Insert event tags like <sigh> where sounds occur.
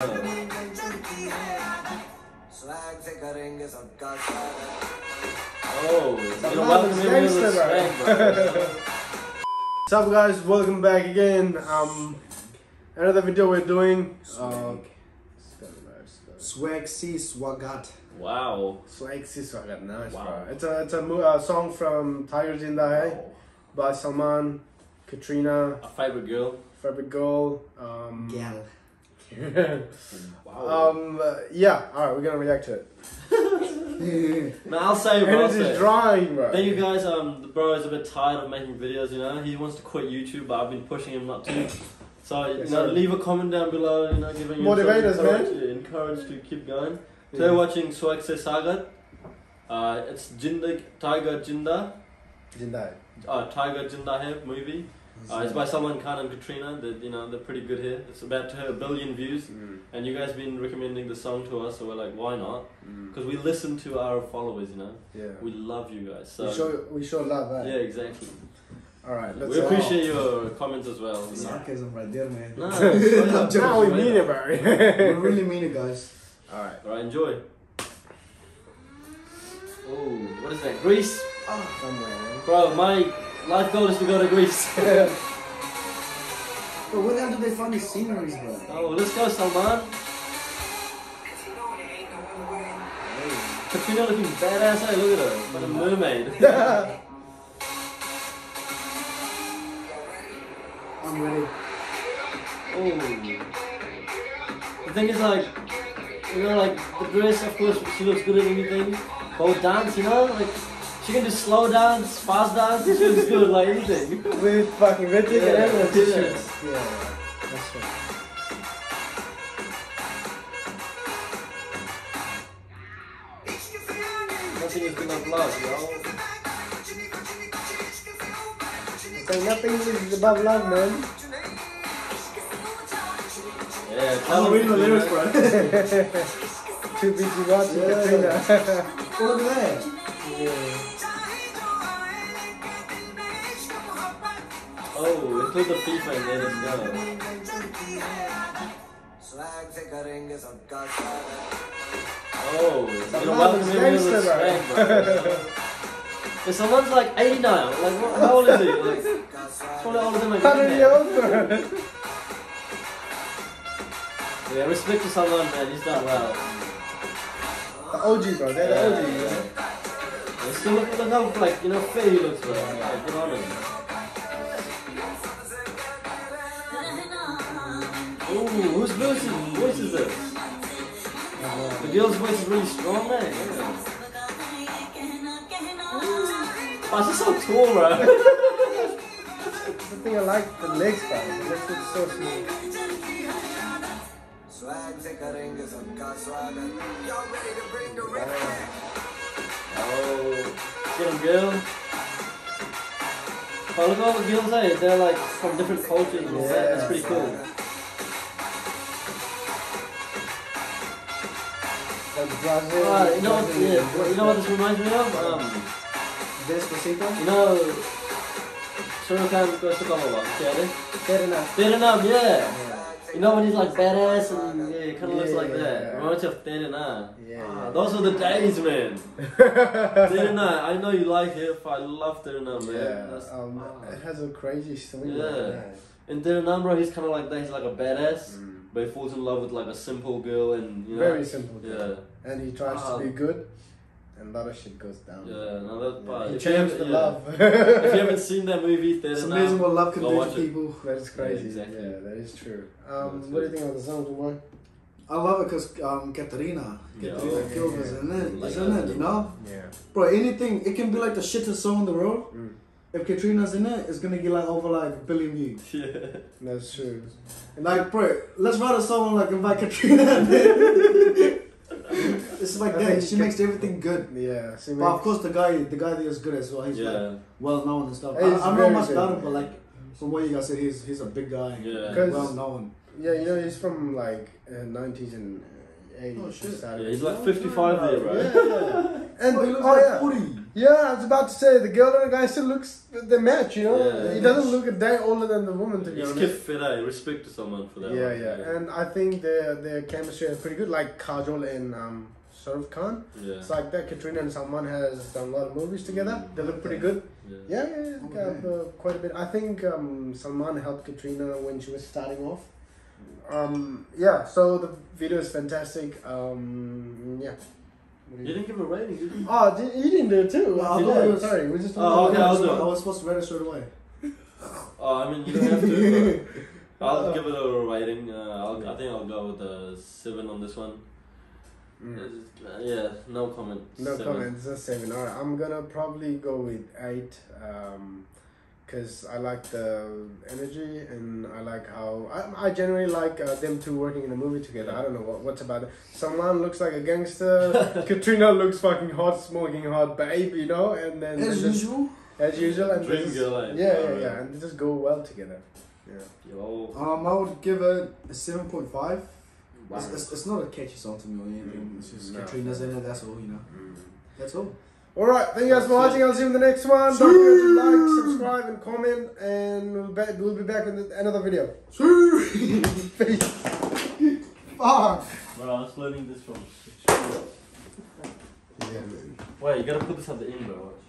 What's up guys, welcome back again. Um, another video we're doing. Uh, swag se swagat. Wow. Swag se swagat, nice wow. bro. It's a it's a, a uh, song from Tiger Zinda Hai wow. by Salman, Katrina. A favorite girl. Favorite girl. Um, Gal. Wow. um, uh, yeah. All right, we're gonna react to it. <laughs> now I'll say, bro. I'll And it say. is drawing, bro. Thank you guys. Um, the bro is a bit tired of making videos. You know, he wants to quit YouTube, but I've been pushing him not to. So you Yes, know, sir. leave a comment down below. You know, giving him Motivate some us, man. encourage, encourage to keep going. Yeah. Today watching Swag Se Swagat. Uh, it's Jinda Tiger Jinda. Zinda Hai. Uh, Tiger Jinda Hai movie. Uh, it's by Salman Khan and Katrina. They, you know, they're pretty good here. It's about to hit a billion views. Mm, And you guys been recommending the song to us, so we're like, why not? mm, Because we listen to our followers, you know. yeah. We love you guys. So we show we show love, right? yeah, exactly. All right, let's. we uh, appreciate your comments as well. you know. Sarcasm right there, man. No, <laughs> I'm joking. Now we mean it, bro. <laughs> We really mean it, guys. All right. Alright, enjoy. Oh, what is that? Greece? Somewhere, man. Bro, my life goal is to go to Greece. <laughs> But where the hell do they find these sceneries, bro? oh, let's go, Salman. Katrina looking badass. Hey, look at her. Like a mermaid. <laughs> I'm ready. Oh. The thing is, like, you know, like, the dress, of course, she looks good at anything. But dance, you know, like, she can do slow dance, fast dance, she looks good, like anything. With fucking Ritik Yeah, and everyone. yeah. t-shirts. Yeah, that's right. Nothing is gonna love, yo. So nothing is above love, man. Yeah, tell I'm reading the them, lyrics, you bro. Two BG watching Yeah. Katrina. Look at that. yeah. Oh, it was a FIFA and let it's go. Oh, you know, welcome to the with bro. If someone's like 89, like what, how old is he? Like, it's probably older than my granddad. Yeah, respect to someone, man. He's done well. The OG, bro. They're yeah. the OG, yeah. Still look, look how, like, you know, fair he looks, bro. Like, good on him. who's Whose voice is, voice is this? Uh, the girl's voice is really strong, man. Yeah. Why is so tall, bro? <laughs> the thing I like, the legs, bro. The legs look so smooth. Wow. Oh, get him, girl. Oh, look at all the girls, eh? They're like from different cultures. Yeah, that's pretty cool. Uh, you know what? Yeah, you know what this reminds me of? Um, Despacito. you know, Surukan goes to Kamala. Yeah, Fair enough. Tere Naam, yeah. You know when he's like badass and yeah, kind of looks like Yeah. that. Reminds you of Tere Naam. Yeah, Ah, yeah. those are the days, man. <laughs> Tere Naam, I know you like hip. I love Tere Naam, man. Yeah, That's- um, ah. it has a crazy swing. Yeah. In Tere Naam, bro, he's kind of like that. He's like a badass. Mm. But he falls in love with like a simple girl and you know. Very simple. Yeah, And he tries Ah. to be good, and a lot of shit goes down. yeah. No, that Yeah, part. He If you changed the yeah. love. if you haven't seen that movie, It's Tere Naam, amazing what love can do watch to it. people. that is crazy. exactly. Yeah, that is true. That's Um, what do you think of the song, boy? I love it because um, Katarina. Yeah. Katarina killed yeah, us, yeah. isn't it? Like Isn't it? You know? Yeah. Bro, anything, it can be like the shittest song in the world. Mm. If Katrina's in it, it's gonna get like over like a billion views. Yeah. That's true. Like, bro, let's write a song like invite Katrina. <laughs> it's like I that. She makes everything good. Yeah. See, But of course, the guy, the guy there is good as well. He's like well known and stuff. I, He's I don't know very much about him, but like from what you guys said, he's he's a big guy. Yeah. Well known. yeah, you know, he's from like uh, 90s and uh, 80s. Oh, shit. Yeah, he's like 55 there, bro. Yeah, yeah. <laughs> And oh, he looks oh like yeah, 40. Yeah, I was about to say the girl and the guy still looks the match. You know, Yeah. he doesn't look a day older than the woman to be He's honest. kept fit. I respect to someone for that. Yeah, one. yeah, and I think their their chemistry is pretty good. Like Kajol and um, Sarif Khan. yeah. It's like that. Katrina and Salman has done a lot of movies together. They look pretty good. yeah. Yeah, yeah, yeah. they got, uh, quite a bit. I think um, Salman helped Katrina when she was starting off. Um, yeah, so the video is fantastic. Um, yeah. What do You you- didn't give a rating, did you? Oh, did, you didn't do it too. Well, I You thought did. it Sorry, we just. Oh, okay, I'll do it. I was supposed to rate it straight away. Oh, I mean, you don't have to. but <laughs> I'll give it a rating. Uh, I'll, I think I'll go with a seven on this one. Mm. Uh, yeah, no comment. No Seven. comments. A seven. All right, I'm gonna probably go with eight. Um, cause I like the energy and I like how I, I generally like uh, them two working in a movie together. I don't know what, what's about it. Someone looks like a gangster. <laughs> Katrina looks fucking hot, smoking hot babe, you know, and then As just- usual. as usual, and they Dream just- girl, eh? yeah, yeah, yeah, and they just go well together. Yeah. Yo. Um, I would give it a seven point five. Wow. It's, it's, it's not a catchy song to me or anything. It's just No. Katrina's in it. That's all. You know. That's all. All right, thank you guys for watching. I'll see you in the next one. Don't forget to like, subscribe, and comment, and we'll, be, we'll be back with another video. Peace. <laughs> Fuck. Bro, I was learning this from. Yeah, man. Wait, you gotta put this at the end, bro. Watch.